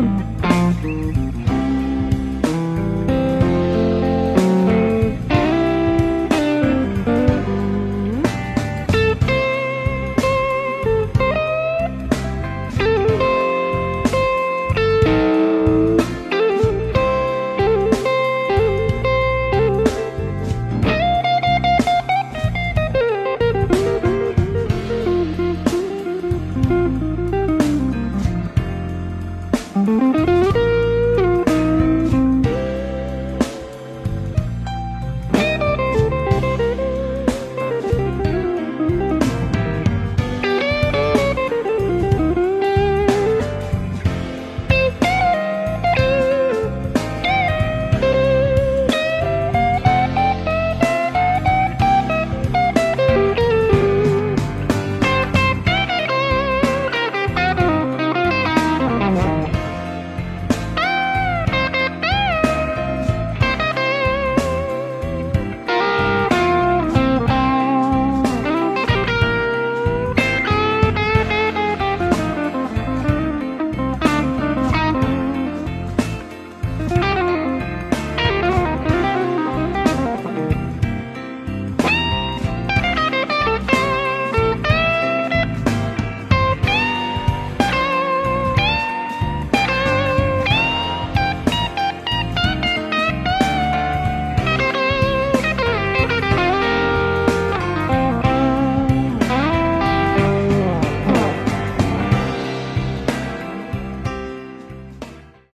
Música